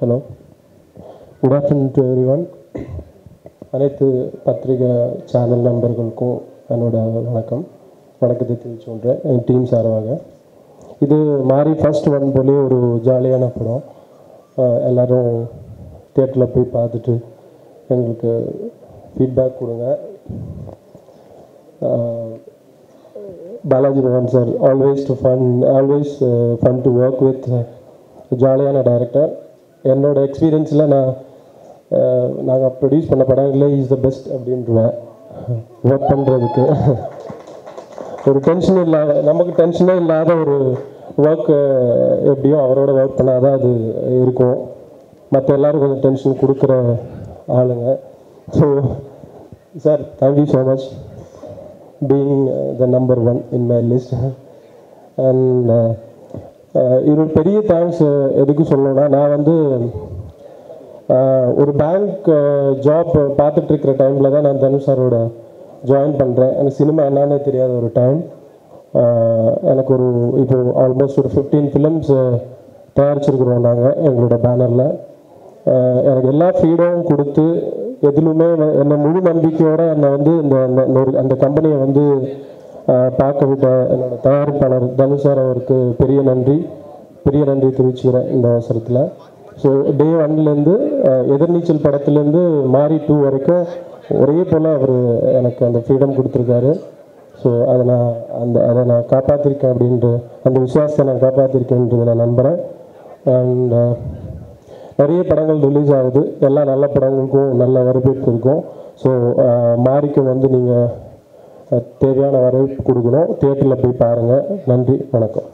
Hello good afternoon to everyone அனைத்து பத்திரிகை channel நண்பர்களுக்கும் என்னோட வணக்கம். வணக்கத்தை தெரிவிச்சுன்றேன் என் டீம் சார்பாக. இது மாதிரி ஃபர்ஸ்ட் ஒன் போலே ஒரு ஜாலியான படம். எல்லோரும் தேட்டரில் போய் பார்த்துட்டு எங்களுக்கு ஃபீட்பேக் கொடுங்க. Balaji Pavan sir always to fun always fun to work with ஜாலியான டைரக்டர் என்னோட எக்ஸ்பீரியன்ஸில் நான் நாங்கள் ப்ரொடியூஸ் பண்ண படங்களே இஸ் த பெஸ்ட் அப்படின்றவேன். ஒர்க் பண்ணுறதுக்கு ஒரு டென்ஷன் இல்லாத நமக்கு டென்ஷனே இல்லாத ஒரு ஒர்க் எப்படியோ அவரோட ஒர்க் பண்ணாதான் அது இருக்கும். மற்ற எல்லோரும் கொஞ்சம் டென்ஷன் கொடுக்குற ஆளுங்க. So sir thank you so much being the number one in my list and இது ஒரு பெரிய தேங்க்ஸ் எதுக்கு சொல்லணும்னா நான் வந்து ஒரு பேங்க் ஜாப் பார்த்துட்டு இருக்கிற டைமில் தான் நான் தனுஷ் சாரோட ஜாயின் பண்ணுறேன் எனக்கு சினிமா என்னன்னே தெரியாத ஒரு டைம் எனக்கு ஒரு இப்போ ஆல்மோஸ்ட் ஒரு ஃபிஃப்டீன் ஃபிலிம்ஸ் தயாரிச்சிருக்கிறோம் நாங்கள் எங்களோட பேனரில் எனக்கு எல்லா ஃப்ரீடமும் கொடுத்து எதிலுமே என்னை முழு நம்பிக்கையோடு என்னை வந்து இந்த அந்த- ஒரு- அந்த கம்பெனியை வந்து பார்க்க விட்ட என்னோட தயாரிப்பாளர் தனுஷ் சார் அவருக்கு பெரிய நன்றி. பெரிய நன்றி தெரிவிச்சுக்கிறேன் இந்த அவசரத்தில். ஸோ டே ஒன்லேருந்து எதிர்நீச்சல் படத்துலேருந்து மாறி டூ வரைக்கும் ஒரே போல் அவர் எனக்கு அந்த ஃப்ரீடம் கொடுத்துருக்காரு. ஸோ அதை நான் அந்த அதை நான் காப்பாற்றிருக்கேன் அப்படின்ற அந்த விசுவாசத்தை நான் காப்பாற்றிருக்கேன்றதை நான் நம்புகிறேன் அண்ட் நிறைய படங்கள் ரிலீஸ் ஆகுது. எல்லா நல்ல படங்களுக்கும் நல்ல வரவேற்பு இருக்கும். ஸோ மாரிக்கு வந்து நீங்கள் தேவையான வரவேற்பு கொடுக்கணும். தேட்டரில் போய் பாருங்கள் நன்றி வணக்கம்.